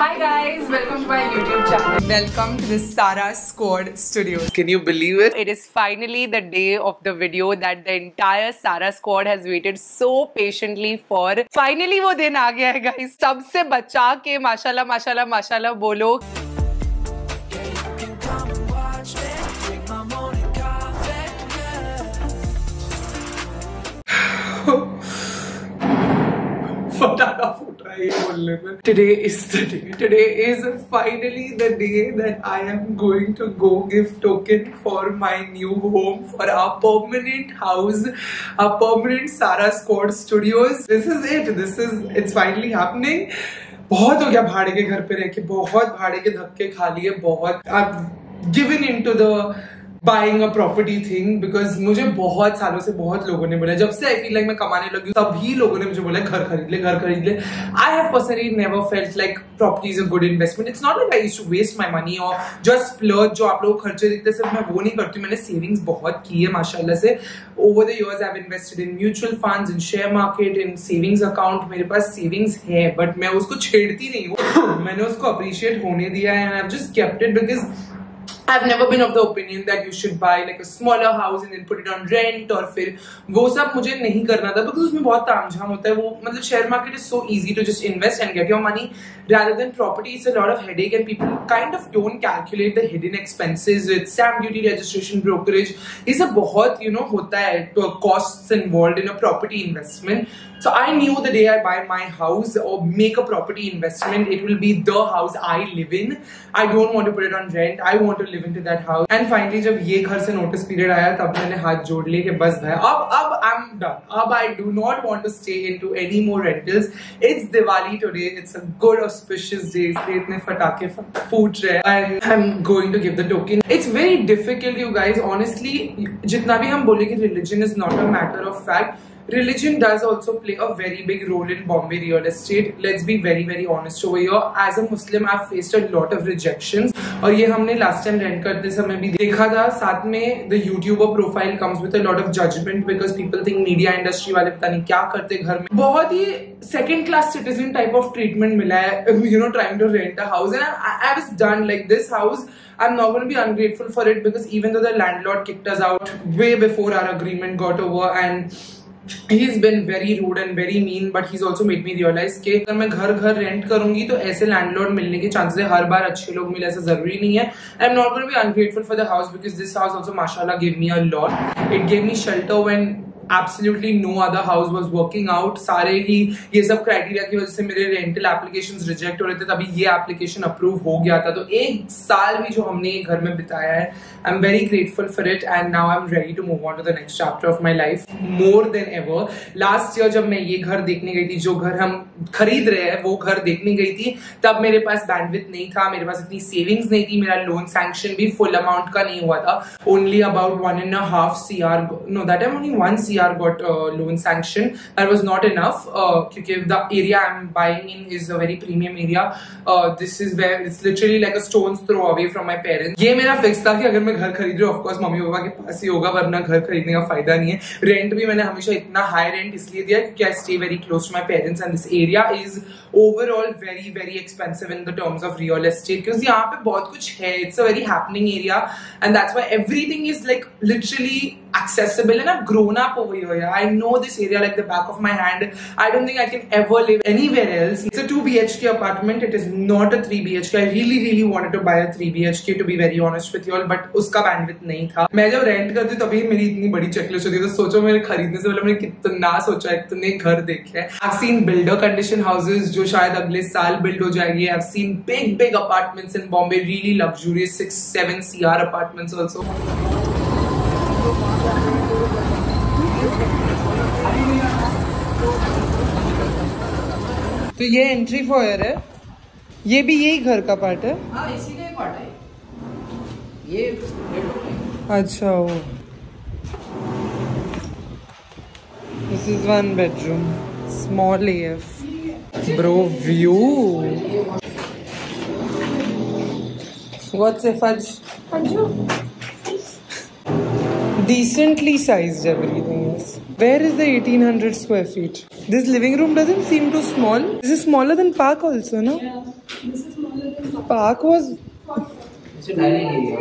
Hi guys, welcome to my YouTube channel. Welcome to the Sara Squad Studios. Can you believe it? It is finally the day of the video that the entire Sara Squad has waited so patiently for. Finally वो दिन आ गया है guys. सबसे बचा के माशाल्लाह माशाल्लाह माशाल्लाह बोलो. फटाका परमानेंट हाउस परमानेंट सारा squad studios this is it this is finally बहुत हो गया भाड़े के घर पे रह के, बहुत भाड़े के धक्के खा लिए, बहुत। I given in to the buying a property thing because मुझे बहुत सालों से बहुत लोगों ने बोला, जब से आई फील लाइक मैं कमाने लगी तभी लोगों ने मुझे बोला, घर खरीद ले, घर खरीद ले। I have personally never felt like property is a good investment it's not like I to waste my money और जस्ट प्लर्ज जो आप लोग खर्चे देखते सिर्फ़ मैं वो नहीं करती हूँ। मैंने सेविंग्स बहुत की है माशाला से। Over the years I invested in mutual funds in share market in savings account मेरे पास सेविंग्स है बट मैं उसको छेड़ती नहीं हूँ। मैंने उसको अप्रिशिएट होने दिया है and I just kept it because I've never been of the opinion that you should buy like a smaller house and then put it on rent और फिर वो सब मुझे नहीं करना था because उसमें बहुत तामझाम होता है वो मतलब share market is so easy to just invest and get your money rather than property it's a lot of headache and people kind of don't calculate the hidden expenses with stamp duty registration brokerage ये सब बहुत you know होता है costs involved in a property investment so I knew the day I buy my house or make a property investment it will be the house I live in I don't want to put it on rent I want to live live in to that house and finally जब ये घर से notice period आया, तब मैंने हाथ जोड़ लिए कि बस भाई अब अब आई एम डन अब I do not want to stay into any more rentals it's Diwali today it's a good auspicious day इसलिए इतने फटाके फूट रहे and I am going to give the token it's very difficult you guys honestly जितना भी हम बोले कि religion is not a matter of fact religion does also play a very big role in Bombay real estate. Let's be very very honest over here. As a Muslim, I've faced a lot of rejections. और ये हमने last time rent करते समय भी देखा था साथ में the YouTuber profile comes with a lot of judgement because people think media industry वाले पता नहीं क्या करते घर में बहुत ही second class citizen type of treatment मिला है you know trying to rent a house and I was done like this house I'm not going to be ungrateful for it because even though the landlord kicked us out way before our agreement got over and he's been very rude and very mean, but he's also made me realize कि अगर मैं घर घर rent करूँगी तो ऐसे landlord मिलने के चांसेस हर बार अच्छे लोग मिले ऐसा ज़रूरी नहीं है। I am not going be ungrateful for the house because this house also माशाल्लाह give me a lot it give me shelter when absolutely no other house was working out सारे ही ये सब क्राइटेरिया की वजह से मेरे रेंटल एप्लीकेशन रिजेक्ट हो रहे थे, तभी ये एप्लीकेशन अप्रूव हो गया था। तो एक साल भी जो हमने घर में बिताया है I am very grateful for it and now I am ready to move on to the next chapter of my life more than ever last year जब मैं ये घर देखने गई थी, जो घर हम खरीद रहे हैं, वो घर देखने गई थी, तब मेरे पास बैंडविथ नहीं था, मेरे पास इतनी सेविंग्स नहीं थी, मेरा लोन सैंक्शन भी फुल अमाउंट का नहीं हुआ था। Only about one and half C R no that M only one C CR got uh, loan sanction. That was not enough uh, because the area I'm buying in is a very premium area. Uh, this is where it's literally like a stone's throw away from my parents. ये मेरा fix था कि अगर मैं घर खरीद रही हूँ ऑफकोर्स मम्मी पापा के पास ही होगा वरना घर खरीदने का फ़ायदा नहीं है रेंट भी मैंने हमेशा इतना हाई रेंट इसलिए दिया क्योंकि I stay very close to my parents and this area is overall very very expensive in the terms of real estate क्योंकि यहाँ पे बहुत कुछ है it's a very happening area and that's why everything is like literally accessible and I've grown up over here. I know this area like the back of my hand. I don't think I can ever live anywhere else. It's a 2 BHK apartment. It is not a 3 BHK. I really really wanted to buy a 3 BHK to be very honest with you all but उसका bandwidth नहीं था मैं जब rent करती तभी मेरी इतनी बड़ी चेकलिस्ट होती है तो सोचो मेरे खरीदने से पहले मैंने कितना सोचा इतने घर देखे हैं I've seen builder condition houses जो शायद अगले साल बिल्ड हो जाएगी I've seen big big apartments in Bombay really luxurious 6 7 CR apartments also तो ये एंट्री फॉयर है। ये भी यही घर का पार्ट है। हाँ इसी का पार्ट है। ये अच्छा वो। This is one bedroom small F bro view what's if आज decently sized everything is. Where is the 1800 square feet? This living room doesn't seem too small. This is smaller than Park also, no? Park was It's a dining area.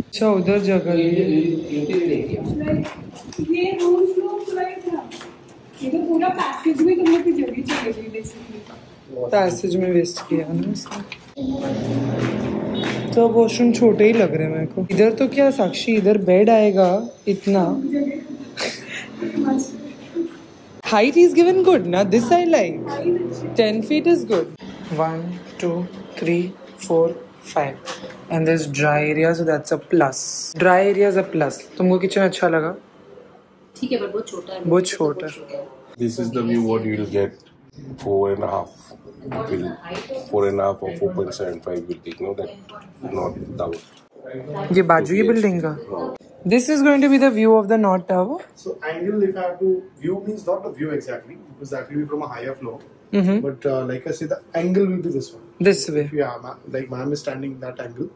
अच्छा उधर जगह है area. ये rooms ये तो पूरा package में तुम लोग की जगह चाहिए थी बेसिकली पैसेज में वेस्ट किया ना इसने तो वॉशरूम छोटे ही लग रहे हैं मेरे को। इधर तो क्या साक्षी इधर बेड आएगा इतना। हाइट इज़ गिवन गुड ना? This I like ten feet is good one two three four five and this dry area so that's a plus dry area a plus तुमको किचन अच्छा लगा? ठीक है पर बहुत छोटा है। बहुत छोटा। This is the view what you will get four and a half will four and a half or four point seven five will take. No, that ये बाजू ये बिल्डिंग का। This is going to be the view of the north tower so angle if I have to view means not a view exactly because that will be from a higher floor but like I say the angle will be this one this way या like ma'am is standing that angle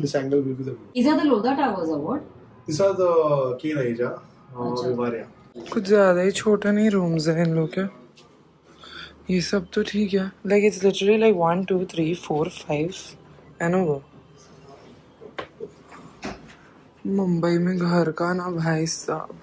this angle will be the view is are the Lodha towers a what this are the के राजा और विवारिया कुछ ज़्यादा ही छोटा नहीं rooms है इन लोग के। ये सब तो ठीक है। Like it's literally like one two three four five and over Mumbai में घर का ना भाई साहब।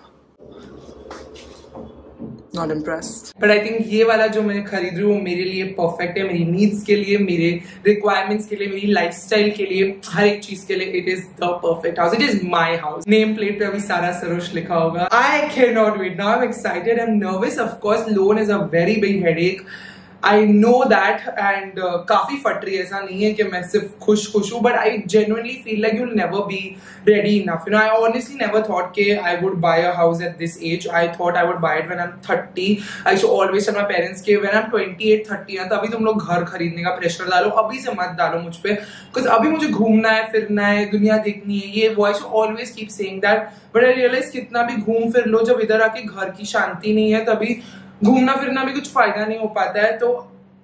Not impressed but I think ये वाला जो मैं खरीद रही हूँ, वो मेरे लिए परफेक्ट है, मेरी नीड्स के लिए, मेरे रिक्वायरमेंट्स के लिए, मेरी लाइफस्टाइल के लिए, हर एक चीज़ के लिए it is the perfect house it is my house name plate पे अभी सारा सरोश लिखा होगा। I can not wait now am excited I am nervous of course loan is a very big head I know that and काफ़ी फट रही है, ऐसा नहीं है कि मैं सिर्फ़ खुश खुश हूँ but I genuinely feel like you'll never be ready enough. You know, i honestly never thought कि i would buy a house at this age. I thought i would buy it when i'm 30 i should always tell my parents कि when i'm 28 30 है, तभी तुम लोग घर खरीदने का pressure डालो। अभी से मत डालो मुझ पे बिकॉज़ अभी मुझे घूमना है, फिरना है, दुनिया देखनी है, ये voice always keep saying that but I realise कितना भी घूम फिर लो, जब इधर आके घर की शांति नहीं है, तभी घूमना फिरना भी कुछ फ़ायदा नहीं हो पाता है तो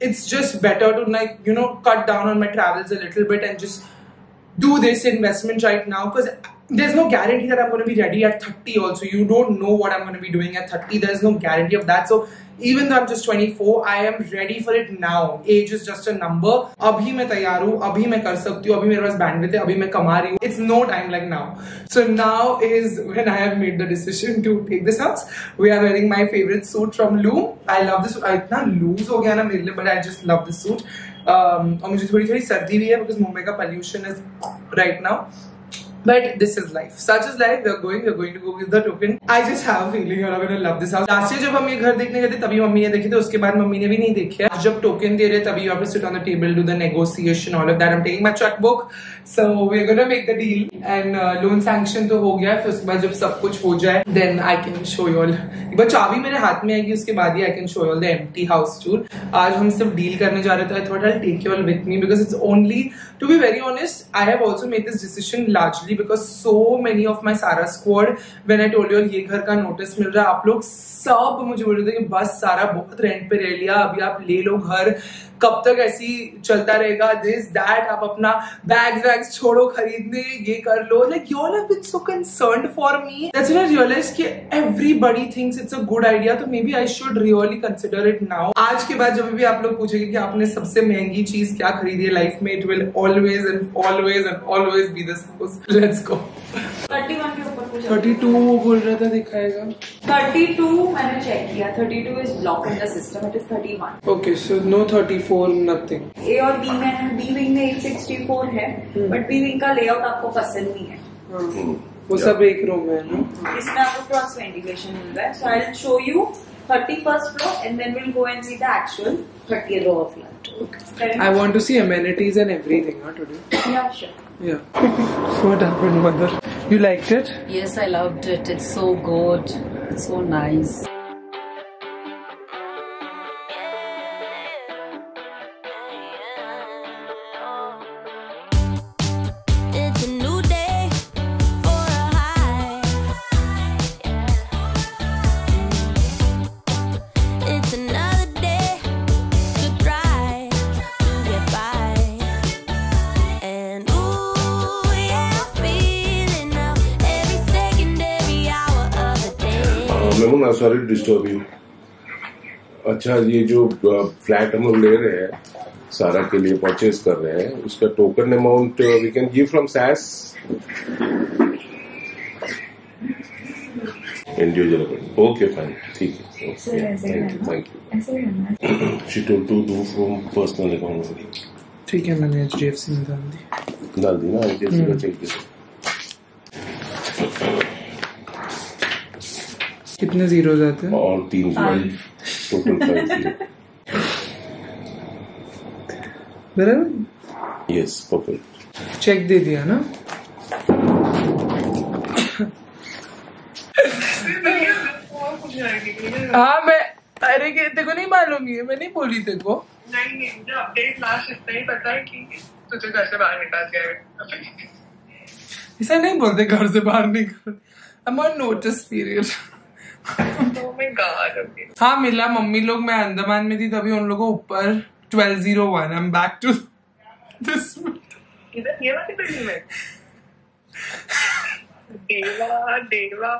it's just better to like you know cut down on my travels a little bit and just do this investment right now because there's no guarantee that I'm going to be ready at 30 also. You don't know what I'm going to be doing at 30. There's no guarantee of that. So even though I'm just 24, I am ready for it now. Age is just a number. अभी मैं तैयार हूँ अभी मैं कर सकती हूँ अभी मेरे पास bandwidth है अभी मैं कमा रही हूँ It's no time like now. So now is when I have made the decision to take this house. We are wearing my favorite suit from Loom. I love this. suit. इतना loose हो गया ना मेरे लिए but I just love this suit. Um, और मुझे थोड़ी थोड़ी सर्दी भी है because मुंबई का pollution is right now. But this is life. Such is life. We are going. We are going to go with the token. I just have a feeling you're gonna love this house. Last year जब हम ये घर देखने गए थे तभी mummy ने देखे थे उसके बाद मम्मी ने भी नहीं देखे आज जब टोकन दे रहे तभी you have to sit on the table do the negotiation all of that. I'm taking my checkbook. So we're gonna make the deal and uh, loan sanction तो हो गया है फिर उसके बाद जब सब कुछ हो जाए then I can show you all. एक बार चाबी मेरे हाथ में आएगी उसके बाद ही I can show you all the empty house tour. आज हम सिर्फ़ डील करने जा रहे थे I thought I'll take you all with me because it's only to be very honest I have also made this decision largely because because so many of my Sara squad when I told ये घर का notice मिल रहा है आप लोग सब मुझे बोल रहे थे कि बस सारा बहुत रेंट पे रह लिया, अभी आप ले लो घर। कब तक ऐसी चलता रहेगा? दिस दैट आप अपना बैग्स वैग्स छोड़ो, खरीदने, ये कर लो। Like you all have been so concerned for me that's when I realise कि everybody thinks it's a good idea तो maybe I should really consider it now आज के बाद जब भी आप लोग पूछेंगे कि आपने सबसे महँगी चीज़ क्या खरीदी है लाइफ में it will always and always and always be this let's go 31 thirty two वो बोल रहा था दिखाएगा। थर्टी टू मैंने चेक किया। Thirty two is block in the it is thirty one okay so no thirty four nothing A और B में B wing में एट सिक्सटी फोर है बट बी विंग का लेआउट आपको पसंद नहीं है। hmm. वो सब एक रूम है ना? Hmm. इसमें आपको क्रॉस वेंटिलेशन मिल रहा है। So I will show you thirty first floor and then will go and see the actual thirty row of land I want to see amenities and everything not to do या sure या so done You liked it? Yes, I loved it. It's so good. It's so nice. Disturb you. अच्छा ये जो flat हम लोग ले रहे हैं सारा के लिए परचेज कर रहे हैं उसका token amount we can give from cess individual okay fine ठीक है. Thank you thank you she told to do from personal account ठीक है मैंने एच डी एफ़ सी में डाल दी। डाल दी ना? आई का चेक दे कितने ज़ीरो आते हैं? और तीन टोटल बराबर? यस परफेक्ट चेक दे दिया ना? हाँ मैं अरे के तेको नहीं मालूम ये? मैं नहीं बोली तेको नहीं नहीं मुझे अपडेट लास्ट इतना ही पता है कि तुझे घर से बाहर निकाल गया है। ऐसा नहीं बोलते घर से बाहर निकल। I notice period Oh. हाँ मिला मम्मी लोग मैं अंडमान में थी तभी उन लोगों ऊपर twelve zero one I am back to this इधर ये वाली बिल्डिंग में देवा देवा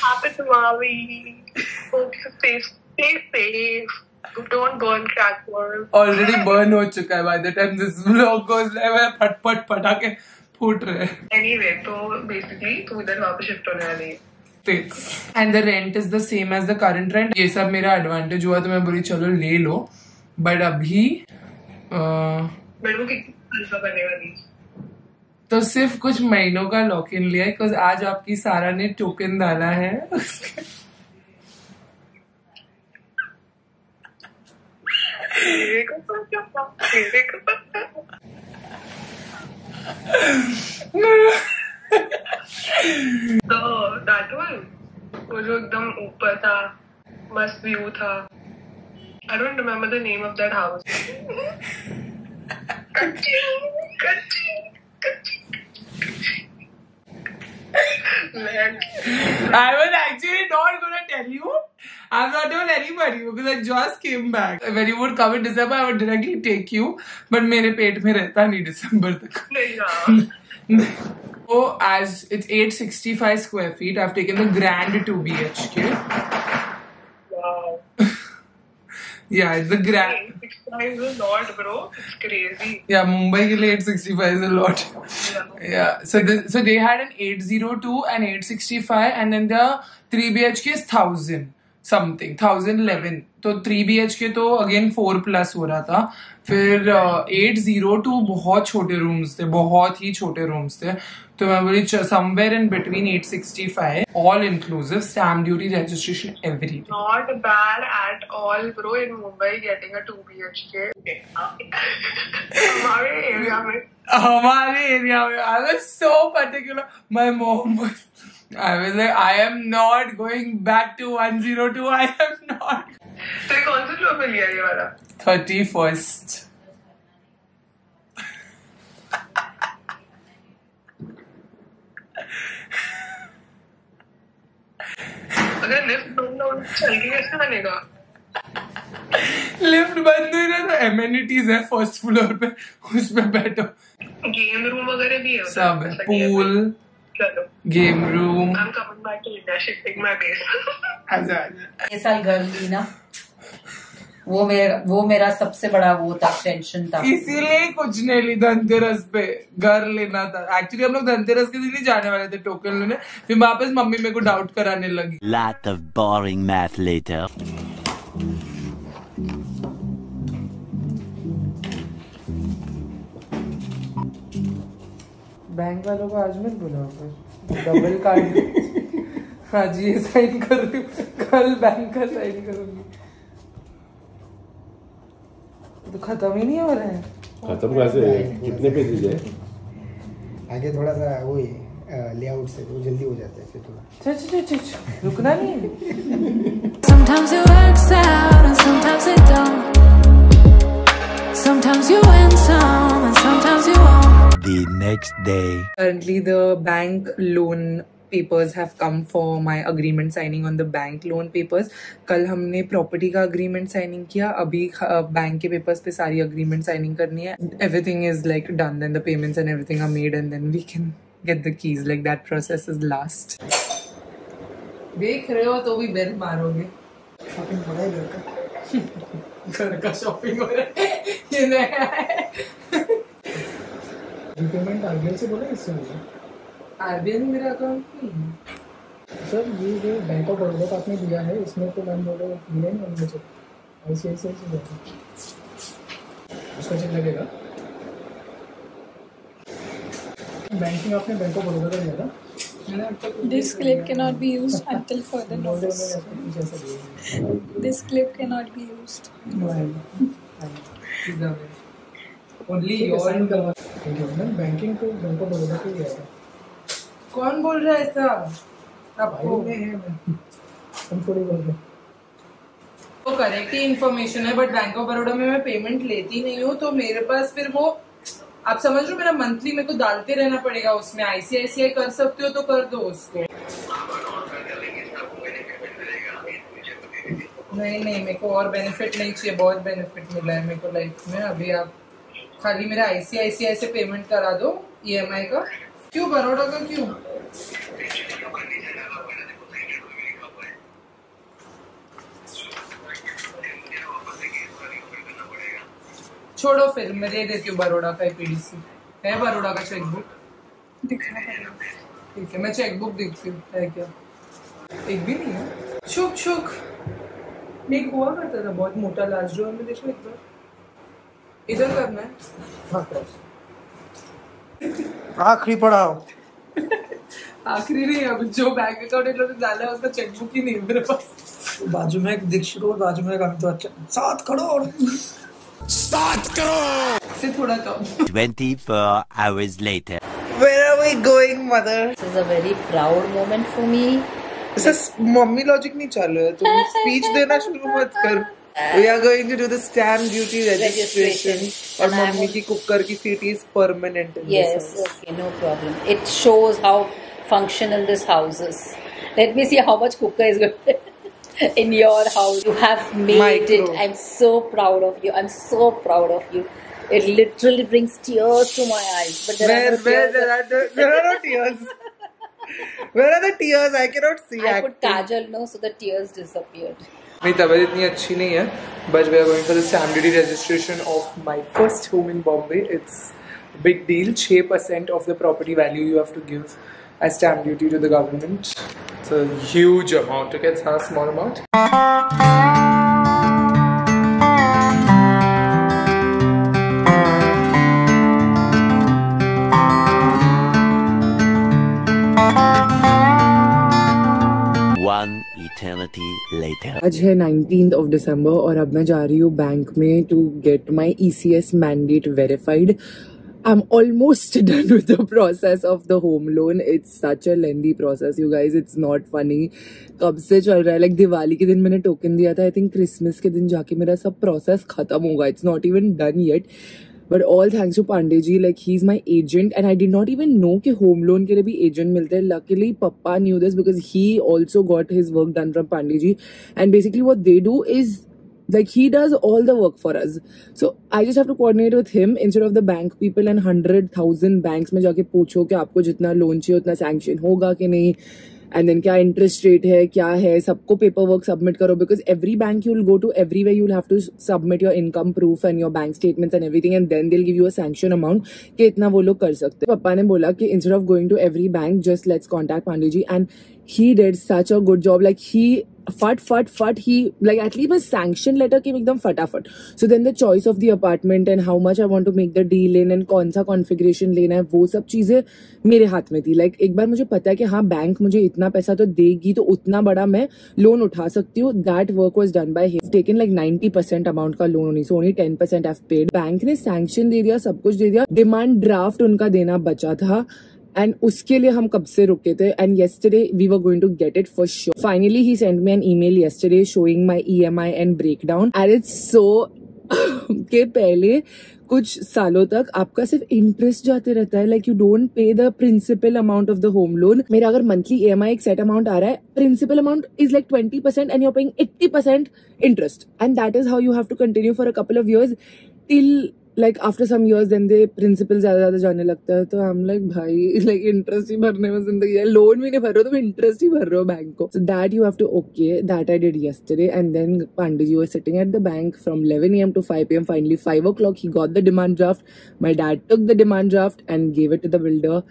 happy to Maui. Hope you stay, stay safe. Don't burn crackers. Already burn हो चुका है by the time this vlog goes live है फट फट रहे हैं। Anyway, तो basically तू इधर वापस शिफ्ट होने वाली है। And the rent is the same as the current rent ये सब मेरा एडवांटेज हुआ तो मैं बोली चलो ले लो. बट अभी वाली? तो सिर्फ़ कुछ महीनों का लॉक इन लिया बिकॉज़ आज आपकी सारा ने टोकन डाला है उसके तेरे को पता तेरे को पता तो वो जो एकदम ऊपर था मस्त व्यू था I don't remember the name of that house. कच्ची कच्ची कच्ची. I was actually not gonna tell you. I'm not telling anybody because I just came back. When you would come in December, I would directly take you. But मेरे पेट में रहता नहीं दिसंबर तक. नहीं यार So as it's 865 square feet, I've taken the grand 2 BHK. Yeah, the grand. is a lot, bro. It's crazy. Yeah, Mumbai ke liye 865 is a lot. Yeah. yeah. So the, so they had an 802 and 865, and then the 3 BHK is 1000. Something 1011 तो 3 BHK तो again four plus हो रहा था। फिर eight zero two बहुत छोटे rooms थे बहुत ही छोटे रूम्स थे। तो मैं बोली somewhere in between 865 all inclusive stamp duty registration everything Not bad at all, bro. In Mumbai, getting a 2 BHK. हमारे एरिया में। हमारे एरिया में I was so particular my mom I was like I am not going back to 102 I am not तेरे कौन से floor पे लिया ये वाला? 31st अगर लिफ्ट बंद हो चल के कैसे बनेगा? लिफ्ट बंद हुई ना तो एमेनिटीज है फ़र्स्ट फ्लोर पे उस पे बैठो। गेम रूम वगैरह भी है सब है pool game room I'm coming back to India, shifting my base. आजा आजा ये साल घर ली ना। वो मेरा वो मेरा सबसे बड़ा वो था टेंशन था। इसीलिए कुछ नहीं ली धनतेरस पे। घर लेना था। एक्चुअली हम लोग धनतेरस के दिन ही जाने वाले थे टोकन लेने। फिर वापस मम्मी मेरे को डाउट कराने लगी। Lot of boring math later. Bank वालों को आज मत बुलाओ फिर। डबल कार्ड आज ये साइन कर रही कल बैंक का साइन करूँगी। तो खत्म ही नहीं हो रहा है। खत्म कैसे? कितने पे दी जाए आगे थोड़ा सा वो ही लेआउट से वो जल्दी हो जाता है फिर थोड़ा। अच्छा अच्छा अच्छा अच्छा। रुकना नहीं है। Sometimes it works out and sometimes it don't. Sometimes you The next day. currently the bank loan papers have come for my agreement signing on the bank loan papers कल हमने property का agreement signing किया अभी bank के papers पे सारी agreement signing करनी है everything is like done then the payments and everything are made and then we can get the keys like that process is last देख रहे हो तो भी बेल मारोगे शॉपिंग हो रहा है घर का घर का शॉपिंग हो रहा है ये नया है रिपेमेंट आरबीएल से बोला इससे मुझे आरबीआई में मेरा अकाउंट नहीं है सर ये जो बैंक ऑफ़ बड़ौदा का आपने दिया है इसमें तो मैम बोलो मिले नहीं मुझे आई सी आई सी आई से दिया था। उसका चेक लगेगा बैंकिंग आपने बैंक ऑफ़ बड़ौदा का दिया था तक This clip cannot be used until further notice. ऐसा ऐसा। This clip cannot be used. No, I know. I know. Only your sign करवा ठीक है मैम बैंकिंग तो बैंक ऑफ़ बड़ौदा को था कौन बोल रहा है ऐसा? आपको फ़ाइल में है हम थोड़ी बोल रहे हैं। वो करेक्ट ही इन्फॉर्मेशन है बट बैंक ऑफ़ बड़ौदा में मैं पेमेंट लेती नहीं हूँ तो मेरे पास फिर वो आप समझ रहे मेरा मंथली मेरे को डालते रहना पड़ेगा उसमें। आईसीआईसीआई कर सकते हो तो कर दो उसको। नहीं नहीं मेरे को और बेनिफिट नहीं चाहिए बहुत बेनिफिट मिला है मेरे को लाइफ में। अभी आप खाली मेरा आईसीआईसीआई से पेमेंट करा दो ईएमआई का। क्यों बड़ौदा का क्यों? छोड़ो फिर मैं दे देती हूँ बड़ौदा का पीडीसी है बड़ौदा का चेकबुक दिखना ठीक है मैं चेकबुक देखती हूँ। है क्या? एक भी नहीं है। शुक शुक। एक हुआ करता था बहुत मोटा लास्ट ड्रॉर में देखो एक बार। इधर करना है हाँ क्रॉस आखिरी पढ़ाओ। आखिरी नहीं अब जो बैंक अकाउंट इन्होंने डाला है उसका चेकबुक ही नहीं है मेरे पास। बाजू में एक दीक्षित और बाजू में एक अमिताभ बच्चन सात करोड़। सात करोड़। से थोड़ा कम। 24 hours later. Where are we going, mother? This is a very proud moment for me. ऐसा मम्मी लॉजिक नहीं चालू है तुम स्पीच देना शुरू मत कर। We are going to do the stamp duty registration. registration. Or Mammi Cooker ki seat is permanent in yes. Okay, no problem. It shows how functional this house is. Let me see how much cooker is going in your house. You have made Micro. it. I'm so proud of you. I'm so proud of you. It literally brings tears to my eyes. But there where, are no where tears. There are, there are no tears. where are the tears? I cannot see. I actually. put kajal no, so the tears disappeared. मेरी तबीयत इतनी अच्छी नहीं है but we are going for the duty registration of my first home in Bombay it's big deal 6% of the property value you have to give as stamp duty to the government it's huge amount okay it's not small a eternity later. आज है 19th of दिसंबर और अब मैं जा रही हूँ bank में to get my E C S mandate verified am almost done with the process of the home loan it's such a lengthy process you guys it's not funny कब से चल रहा है? लाइक दिवाली के दिन मैंने टोकन दिया था. आई थिंक क्रिसमस के दिन जाके मेरा सब प्रोसेस खत्म होगा. It's not even done yet but all thanks to Pandey ji like he is my agent and I did not even know कि होम लोन के लिए भी एजेंट मिलते हैं. Luckily papa knew this because he also got his work done from Pandey ji and basically what they do is like like, he does all the work for us. So, i just have to coordinate with him instead of the bank people and 100000 banks में जाके पूछो कि आपको जितना loan चाहिए, उतना sanction होगा कि नहीं. एंड देन क्या इंटरेस्ट रेट है, क्या है, सबको पेपर वर्क सबमिट करो because every bank you will go to every way you have to submit your income proof and your bank statements and everything and then they'll give you a sanction amount कि इतना वो लोग कर सकते हैं। पापा ने बोला कि instead of going to every bank just let's contact Pandey ji and he did such a good job like he fat fat fat he like at least my sanction letter came एकदम फटाफट। So then the choice of the apartment and how much I want to make the deal in and कौन सा configuration है वो सब चीज़ें मेरे हाथ में थी। लाइक like, बार मुझे पता है कि हाँ बैंक मुझे इतना पैसा तो देगी तो उतना बड़ा मैं लोन उठा सकती हूँ। That work was done by taken like ninety percent amount का लोन होनी so only ten percent have paid bank ने सैंक्शन दे दिया सब कुछ दे दिया। डिमांड ड्राफ्ट उनका देना बचा था। एंड उसके लिए हम कब से रुके थे? And yesterday we were going to get it for sure finally he send me an email yesterday showing my EMI and break down and it's so के पहले कुछ सालों तक आपका सिर्फ़ इंटरेस्ट जाते रहता है। Like you don't pay the principal amount of the home loan मेरा अगर मंथली ई एम आई एक सेट अमाउंट आ रहा है principal amount is like twenty percent and you're paying eighty percent interest and that is how you have to continue for a couple of years till like after some years then the principal ज़्यादा ज़्यादा जाने लगता है तो I am like भाई like interest ही भरने में ज़िंदगी है। लोन भी नहीं भर रहे हो तुम इंटरेस्ट ही भर रहे हो बैंक को। So that you have to okay that I did yesterday and then Pandey ji were sitting at the bank from eleven A M to five A M finally five o'clock he got the demand draft my dad took the demand draft and gave it to the builder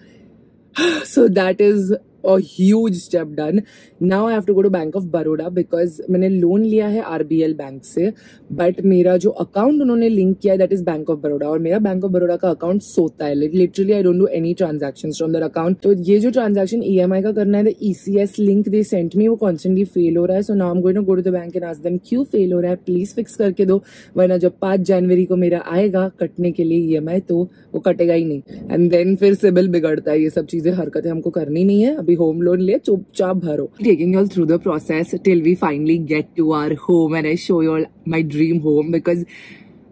so that is a huge step done. Now I have to go to Bank of Baroda because मैंने loan लिया है RBL bank से but मेरा जो account उन्होंने link किया है that is bank of Baroda और मेरा बैंक ऑफ़ बड़ौदा का अकाउंट सोता है. Literally I don't do any transaction from their account तो ये जो ट्रांजेक्शन ई का करना है the ECS link they sent me वो कॉन्स्टेंटली फेल हो रहा है. So now am going to go to the bank and ask them क्यों फेल हो रहा है? प्लीज़ फिक्स करके दो, वरना जब पाँच जनवरी को मेरा आएगा कटने के लिए ई एम आई तो वो कटेगा ही नहीं. एंड देन फिर सिबिल बिगड़ता है, ये सब चीज़ें, हरकतें हमको करनी नहीं है. अभी होम लोन ले, चुपचाप भरो। Taking all through the process till we finally get to our home and I show your my dream home because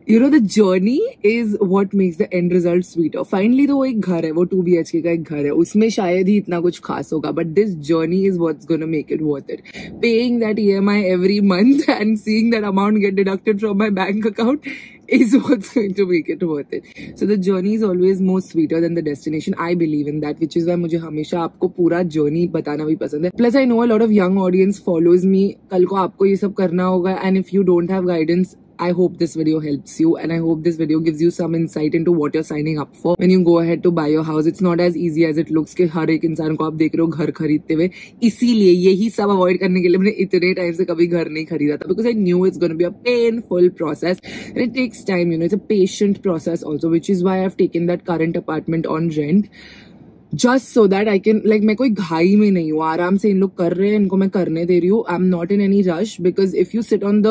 you know the journey is what makes the end result sweeter finally तो वो एक घर है, वो to B H के का एक घर है। उसमें शायद ही इतना कुछ खास होगा but this journey is what's gonna make it worth it paying that E M I every month and seeing that amount get deducted from my bank account is what's going to make it worth it. So the journey is always more sweeter than the destination. I believe in that, which is why मुझे हमेशा आपको पूरा journey बताना भी पसंद है. Plus I know a lot of young audience follows me. कल को आपको ये सब करना होगा and if you don't have guidance, I hope this video helps you and I hope this video gives you some insight into what you're signing up for when you go ahead to buy your house. It's not as easy as it looks कि हर एक इंसान को आप देख रहे हो घर खरीदते हुए इसीलिए यही सब अवॉइड करने के लिए मैंने इतने टाइम से कभी घर नहीं खरीदा था because I knew it's gonna be a painful process and it takes time you know it's a patient process also which is why I've taken that current apartment on rent just so that I can like मैं कोई घाई में नहीं हूँ। आराम से इन लोग कर रहे हैं इनको मैं करने दे रही हूँ। I am not in any rush because if you sit on the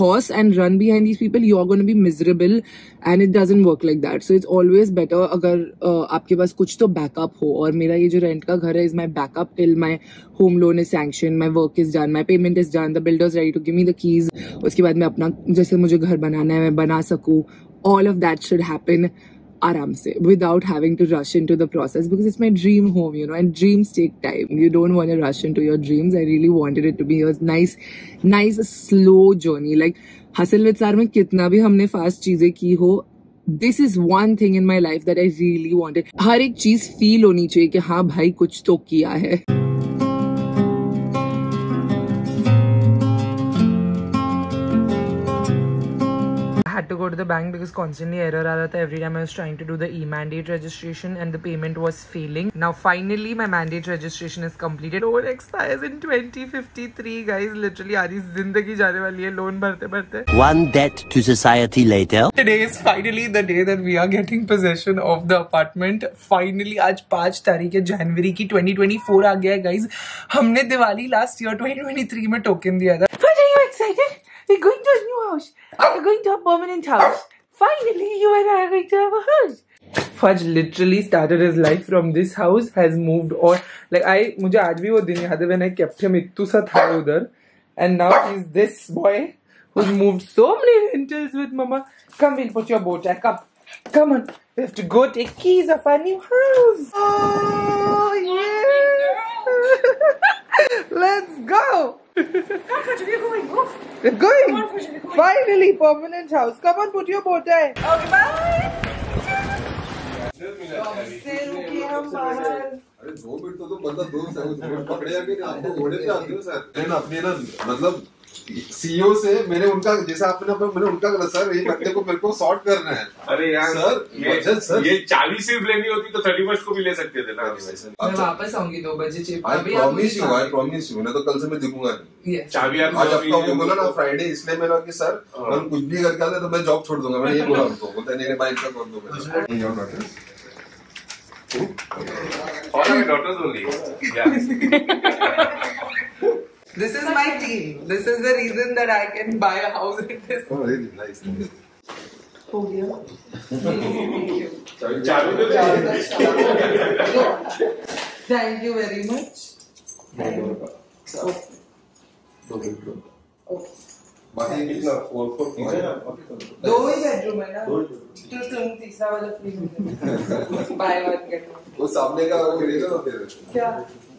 horse and run behind these people you are gonna be miserable and it doesn't work like that so it's always better अगर uh, आपके पास कुछ तो backup हो और मेरा ये जो rent का घर है is my backup till my home loan is sanction my work is done my payment is done the builder's ready to give me the keys उसके बाद मैं अपना जैसे मुझे घर बनाना है मैं बना सकूँ। All of that should happen आराम से without having to rush into the process because it's my dream home you know and dreams take time you don't want rush into your dreams I really wanted it to be your nice nice slow journey like hustle विचार में कितना भी हमने fast चीज़ें की हो this is one thing in my life that I really wanted हर एक चीज़ फील होनी चाहिए कि हाँ भाई कुछ तो किया है। Had to go to the bank because constantly error aa raha tha every time I was trying to do the e-mandate registration and the payment was failing. Now finally my mandate registration is completed. Loan expires in 2053 guys. Literally आधी ज़िंदगी जाने वाली है loan भरते भरते. One debt to society later. Today is finally the day that we are getting possession of the apartment. Finally आज पाँच तारीख है जनवरी की 2024 आ गया है guys. हमने दिवाली लास्ट ईयर 2023 में टोकन दिया था. But are you excited? We're going to a new house. We're going to a permanent house. Finally, you and I are going to have a house. Fudge literally started his life from this house, has moved on. Like I, मुझे आज भी वो दिन याद है when I kept him इत्तू सा था उधर, and now he's this boy who's moved so many rentals with mama. Come, we'll put your bow tie. Come, come on. We have to go take keys of our new house. Oh yeah! Let's go. We're going. Finally, permanent house. Come on, put your bow tie. Okay, bye. से रुकी हम बाहर अरे दो minute तो, तो बंदा दो सेकंड पकड़ेगा कि नहीं आपको घोड़े पे आते हो सर मैंने अपने ना मतलब सीईओ से मैंने उनका जैसा आपने अपना मैंने उनका कहा सर ये बंदे को मेरे को सॉर्ट करना है। अरे यार सर ये सर. ये चालीस सिर्फ़ लेनी होती तो थर्टी फ़र्स्ट को भी ले सकते थे ना। मैं वापस आऊँगी दो बजे चिप आई अभी आप promise you I promise you नहीं तो कल से मैं दिखूँगा नहीं। चाबी यार आज आपका वो बोला ना फ्राइडे इसलिए मैंने कहा कि सर हाँ। हम कुछ भी करके आते तो मैं जॉब छोड़ दूँगा। मैंने ये बोला उनको। बोलता नहीं बाइक का कर दो मैंने your This is my team. This is the reason that I can buy a house in this. Oh, really nice. हो गया चाबी तो दे। Thank you very much. बाकी कितना फोर फोर दो ही बेडरूम है ना तो तुम तीसरा वाला free buy one get one वो सामने का वो ना फिर क्या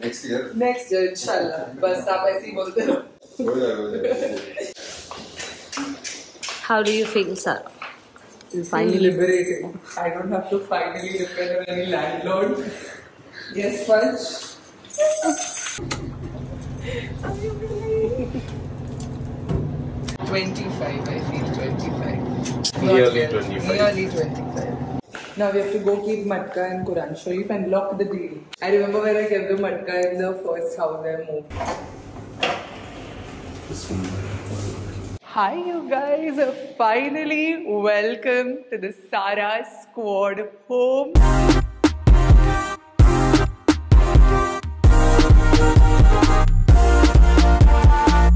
नेक्स्ट ईयर नेक्स्ट इंशाल्लाह बस आप ऐसे ही बोलते हो हो जाएगा हो जाएगा How do you feel, Sarah? It's Finally. liberating. I don't have to finally depend on any landlord. Yes, Punch. Twenty-five. I feel twenty-five. Not Nearly yet. 25. Nearly twenty-five. Now we have to go keep Matka and Quran Sharif and lock the deal. I remember when I kept the Matka in the first house I moved. Hi, you guys. Finally, welcome to the Sara Squad home.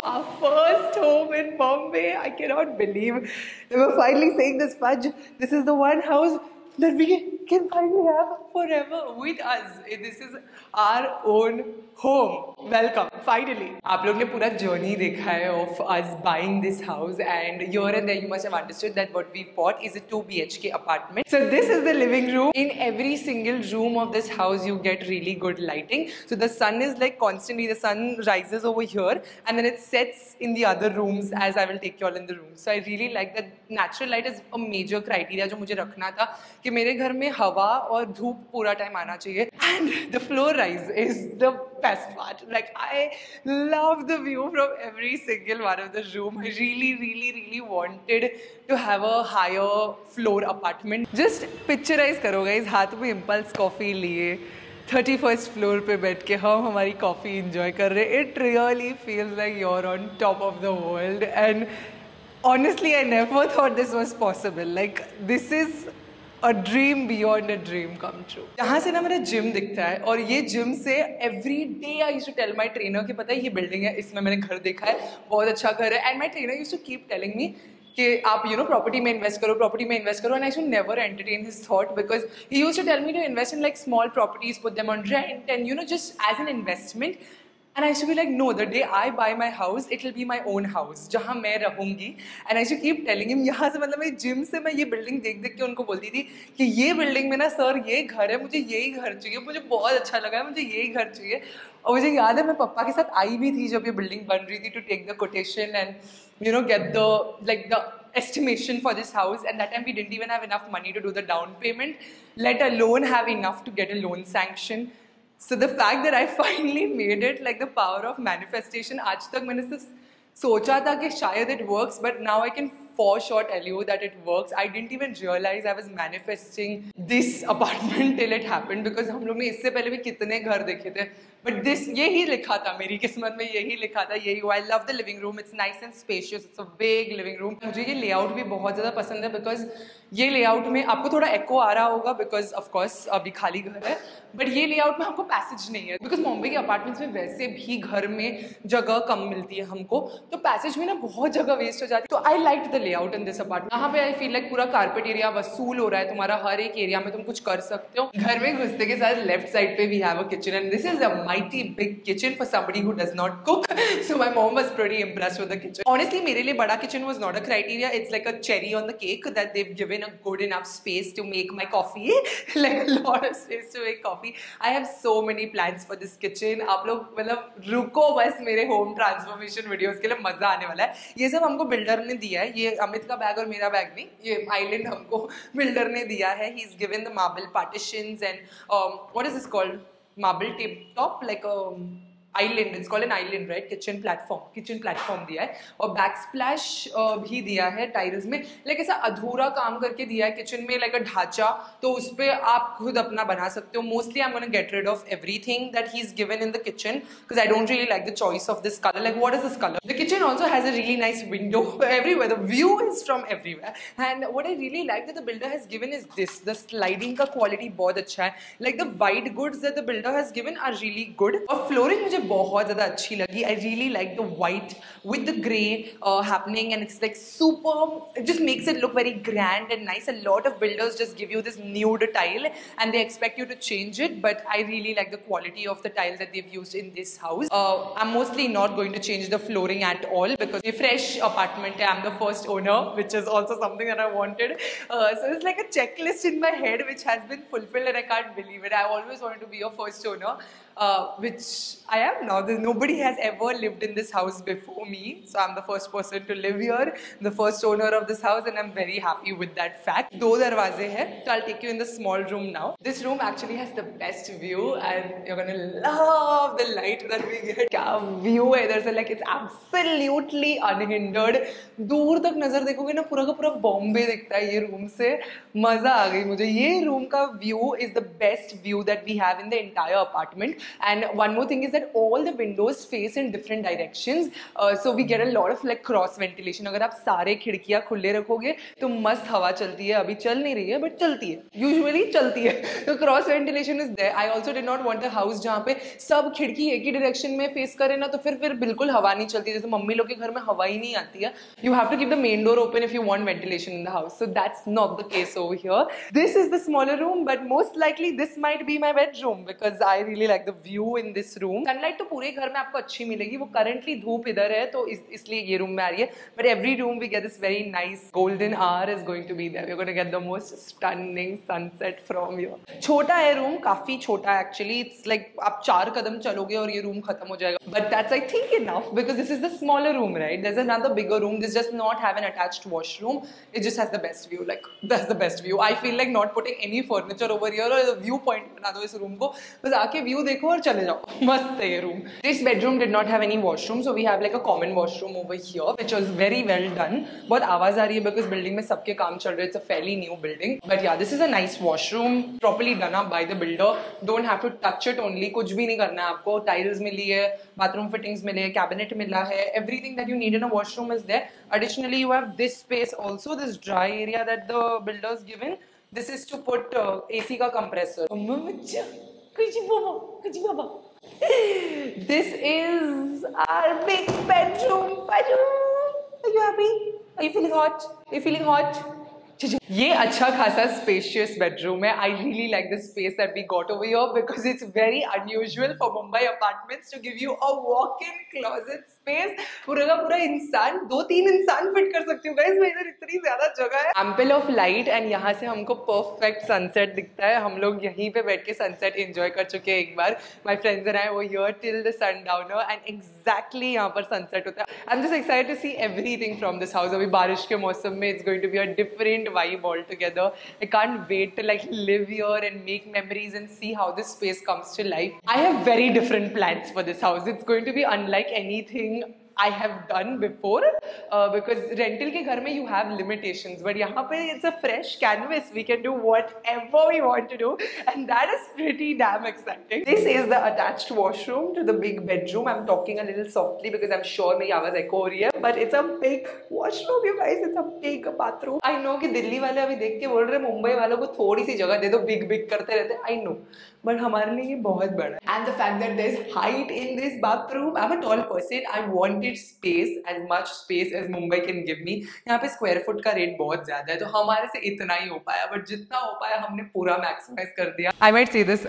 Our first home in Bombay. I cannot believe they were finally saying this fudge. This is the one house that we can finally have forever with us. This is our own home. Welcome. Finally. आप लोग ने पूरा journey देखा है of us buying this house and here and there you must have understood that what we bought is a 2 BHK apartment. So this is the living room. In every single room of this house you get really good lighting. So the sun is like constantly, the sun rises over here and then it sets in the other rooms as I will take you all in the room. So I really like that natural light is a major criteria जो मुझे रखना था कि मेरे घर में हवा और धूप पूरा टाइम आना चाहिए. And the floor rise is the best part like I love the view from every single one of the room I really really really wanted to have a higher floor apartment just picturise करोगे इस हाथ में impulse coffee लिए. Thirty first floor पे बैठ के हम हमारी कॉफ़ी इंजॉय कर रहे हैं. It really feels like your on top of the world and honestly I never thought this was possible like this is a dream beyond a dream come true. यहाँ से ना मेरा जिम दिखता है और ये जिम से every day I to tell my trainer कि पता है ये बिल्डिंग है, इसमें मैंने घर देखा है, बहुत अच्छा घर है। And my trainer used to keep telling me कि आप यू नो प्रॉपर्टी में इन्वेस्ट करो प्रॉपर्टी में इन्वेस्ट करो। And I should never entertain his thought because he used to tell me to invest in like small properties put them on rent and you know just as an investment I used to be like, no, the day I buy my house, it will be my own house, जहाँ मैं रहूँगी. I used to keep telling him, यहाँ से मतलब मैं gym से मैं ये बिल्डिंग देख देख के उनको बोलती थी कि ये बिल्डिंग में ना सर ये घर है मुझे यही घर चाहिए मुझे बहुत अच्छा लगा है मुझे यही घर चाहिए और मुझे याद है मैं पापा के साथ आई भी थी जब ये बिल्डिंग बन रही थी to take the quotation and you know get the like the estimation for this house and that time we didn't even have enough money to do the down payment let alone have enough to get a loan sanction so the fact that I finally made it, like the power of manifestation, आज तक मैंने सिर्फ सोचा था कि शायद it works, but now I can for sure tell you that it works. I didn't even realize I was manifesting this apartment till it happened because हम लोग ने इससे पहले भी कितने घर देखे थे बट दिस यही लिखा था, मेरी किस्मत में यही लिखा था, यही हुआ। I love the living room it's nice and spacious it's a big living room मुझे ये लेआउट भी बहुत ज़्यादा पसंद है बिकॉज़ ये लेआउट में आपको थोड़ा एको आ रहा होगा बिकॉज़ ऑफकोर्स अभी खाली घर है। बट ये लेआउट में हमको पैसेज नहीं है बिकॉज़ मुंबई के अपार्टमेंट्स में वैसे भी घर में जगह कम मिलती है हमको। तो पैसेज में ना बहुत जगह वेस्ट हो जाती है। तो I like the layout in this apartment यहाँ पे आई फील लाइक पूरा कारपेट एरिया वसूल हो रहा है, तुम्हारा हर एक एरिया में तुम कुछ कर सकते हो। घर में घुसते के साथ लेफ़्ट साइड पे we have a kitchen and this is a mighty big kitchen for somebody who does not cook. So my mom was pretty impressed with the kitchen. Honestly, मेरे लिए बड़ा kitchen was not a criteria. It's like a cherry on the cake that they've given a good enough space to make my coffee. like a lot of space to make coffee. I have so many plans for this kitchen. आप लोग मतलब रुको बस मेरे home transformation videos के लिए मज़ा आने वाला है ये सब हमको बिल्डर ने दिया है ये अमित का बैग और मेरा बैग नहीं ये आइलैंड हमको बिल्डर ने दिया है he is given the marble partitions and what is this called marble tip top like a island it's called an island right kitchen platform kitchen platform दिया है। और बैक स्प्लैश भी दिया है टाइल्स में। लाइक ऐसा अधूरा काम करके दिया है किचन में लाइक अ ढांचा तो उस पर आप खुद अपना बना सकते हो। Mostly I am get rid of everything that he is given in the kitchen because I don't really like the choice of this colour like what is this colour the kitchen also has a really nice window everywhere the view is from everywhere and what I really like the builder has given is this the sliding का quality बहुत अच्छा है। Like the white goods the builder has given are really good और flooring मुझे बहुत ज्यादा अच्छी लगी I really like the white with the grey happening and it's like super just makes it look very grand and nice a lot of builders just give you this nude tile and they expect you to change it but i really like the quality of the tile that they've used in this house uh, i'm mostly not going to change the flooring at all because a fresh apartment i'm the first owner which is also something that i wanted uh, so it's like a checklist in my head which has been fulfilled and i can't believe it i always wanted to be a first owner uh, which I am now. There's, nobody has ever lived in this house before me, so I'm the first person to live here, the first owner of this house, and I'm very happy with that fact. दो दरवाजे हैं, so I'll take you in the small room now. This room actually has the best view, and you're gonna love the light that we get. क्या view है इधर से like it's absolutely unhindered. दूर तक नजर देखोगे ना पूरा का पूरा बॉम्बे दिखता है ये रूम से मजा आ गई मुझे ये रूम का view is the best view that we have in the entire apartment and one more thing is that all the windows face in different directions so we get a lot of like cross ventilation अगर आप सारे खिड़कियाँ खुले रखोगे तो मस्त हवा चलती है। अभी चल नहीं रही है बट चलती है। यूजुअली चलती है। तो cross ventilation is there I also did not want a house जहाँ पे सब खिड़की एक ही डायरेक्शन में फेस करे ना तो फिर फिर बिल्कुल हवा नहीं चलती। जैसे मम्मी लोग के घर में हवा ही नहीं आती है। You have to keep the main door open if you want ventilation in the house so that's not the case over here this is the smaller room but most likely this might be my bedroom because I really like the view in this room sunlight तो पूरे घर में आपको अच्छी मिलेगी। वो currently धूप इधर है तो इस, इसलिए ये रूम में आ रही है। But every room we get this very nice golden hour is going to be there you going get the most stunning sunset from your छोटा है रूम काफ़ी छोटा है एक्चुअली इट्स लाइक आप चार कदम चलोगे और ये रूम खत्म हो जाएगा। But that's I think enough because this is the smaller room right this is another bigger room. This does not have an attached washroom. It just has the best view. Like that's the best view. I feel like not putting any furniture over here or the view point बना दो इस room को। बस आके view देखो। और चले जाओ। मस्त है ये room this bedroom did not have any washroom so we have like a common washroom over here which was very well done बहुत आवाज़ आ रही है बिकॉज़ बिल्डिंग में सबके काम चल रहे it's a fairly new building but yeah this is a nice washroom properly done up by the builder don't have to touch it only कुछ भी नहीं करना है आपको। टाइल्स मिली है बाथरूम फिटिंग्स मिले है कैबिनेट मिला है। Everything that you need in a washroom is there. Additionally, you have this space also, this dry area that the builders given. This is to put uh, AC ka compressor. This is our big bedroom. Bedroom. Are you happy? Are you feeling hot? Are you feeling hot? ये अच्छा खासा spacious bedroom है. I really like the space that we got over your because it's very unusual for Mumbai apartments to give you a walk in closet space पूरा का पूरा इंसान दो तीन इंसान फिट कर सकती हूँ। गाइस मैं इधर इतनी ज़्यादा जगह है। एम्पल ऑफ़ लाइट एंड यहाँ से हमको परफेक्ट सनसेट दिखता है। हम लोग यहीं पे बैठ के सनसेट एंजॉय कर चुके हैं एक बार। My friends and I were here till the sun down and exactly यहाँ पर सनसेट होता है। I am just excited to see everything from this house अभी बारिश के मौसम में it's going to be a different vibe altogether. I can't wait to like live here and make memories and see how this space comes to life. I have very different plans for this house. It's going to be unlike anything I have done before because rental के घर में you have limitation but यहाँ पर it's a fresh canvas we can do whatever we want to do and that is pretty damn exciting this is the attach washroom to the big bedroom I am talking a softly because I am sure मेरी आवाज़ एक but it's a big washroom you guys it's a big bathroom I know कि दिल्ली वाले अभी देख के बोल रहे हैं, मुंबई वालों को थोड़ी सी जगह दे दो बिग बिग करते रहते आई नो बट हमारे लिए बहुत बड़ा and the fact that there is height in this bathroom I am a tall person I want limited space as much space as Mumbai can give me यहाँ पे square foot का rate बहुत ज़्यादा है तो हमारे से इतना ही हो पाया बट जितना हो पाया हमने पूरा मैक्सिमाइज कर दिया। I might see this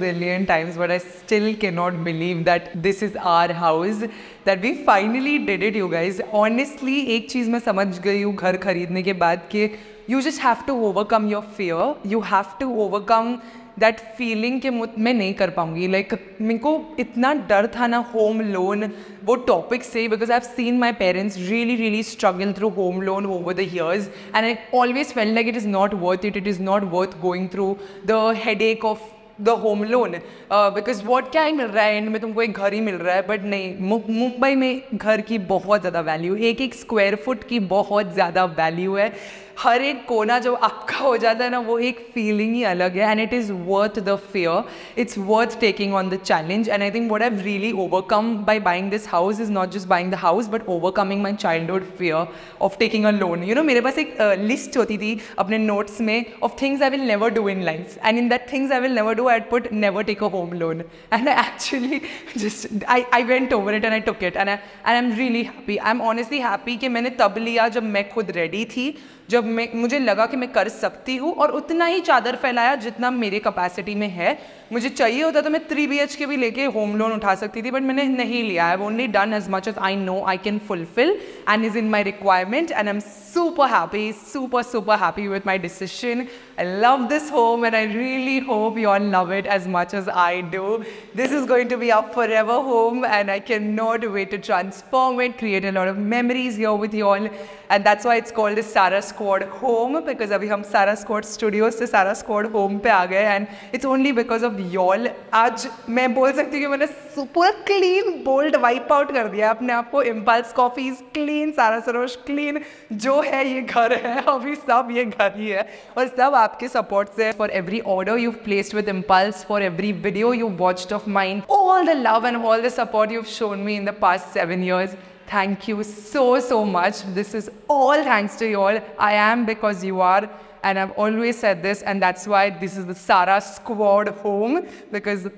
billion times but I still can not believe that this is our house that we finally did it you guys honestly एक चीज़ मैं समझ गई हूँ घर खरीदने के बाद कि you just have to overcome your fear you have to overcome that feeling कि मैं नहीं कर पाऊँगी। लाइक like, मेरे को इतना डर था ना होम लोन वो टॉपिक से because I have seen my parents really really struggle through home loan over the years and I always felt like it is not worth it it is not worth going through the headache of the home loan because what क्या ही मिल रहा है? And में तुमको एक घर ही मिल रहा है बट नहीं। मुंबई में घर की बहुत ज़्यादा वैल्यू एक एक स्क्वायर फुट की बहुत ज़्यादा वैल्यू है। हर एक कोना जो आपका हो जाता है ना वो एक फीलिंग ही अलग है and it is worth the fear it's worth taking on the challenge and I think what have really overcome by buying this house is not just buying the house but overcoming my childhood fear of taking a loan you know मेरे पास एक list uh, होती थी अपने notes में of things I will never do in life and in that things I will never do I put never take a home loan and I actually just I I went over it and I took it and I am really happy I am honestly happy कि मैंने तब लिया जब मैं खुद ready थी जब मैं, मुझे लगा कि मैं कर सकती हूँ और उतना ही चादर फैलाया जितना मेरे कैपेसिटी में है। मुझे चाहिए होता तो मैं थ्री बी एच के भी लेके होम लोन उठा सकती थी बट मैंने नहीं लिया। I only done as much as I know I can fulfil and is in my requirement and I am super happy super super happy with my decision I love this home and I really hope you all love it as much as I do this is going to be up forever home and I can not wait to transform it create a lot of memories your with you all and that's why it's called Sara squad home because अभी हम सारा squad studio से सारा squad home पे आ गए and it's only because of y'all. आज मैं बोल सकती हूँ कि मैंने super clean, bold wipe out कर दिया अपने आप को। Impulse Coffees clean, Sarah Sarosh clean, जो है ये घर है अभी सब ये घर ही है। और सब आपके सपोर्ट से for every order you placed with impulse for every video you watched of mind all the love and all the support you shown me in the past seven years thank you so so much. This is all thanks to you all. I am because you are. And i've always said this and that's why this is the sarah squad home because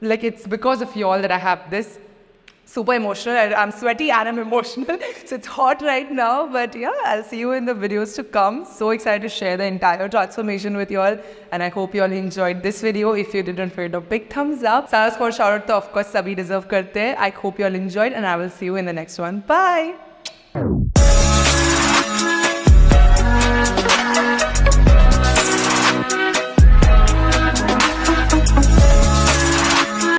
like it's because of you all that i have this super emotional. I, I'm sweaty and I'm emotional. so it's hot right now. But yeah, I'll see you in the videos to come. So excited to share the entire transformation with you all. And I hope you all enjoyed this video. If you didn't, for a big thumbs up. Sarah score shout out to of course sabhi deserve karte. I hope you all enjoyed and I will see you in the next one. Bye.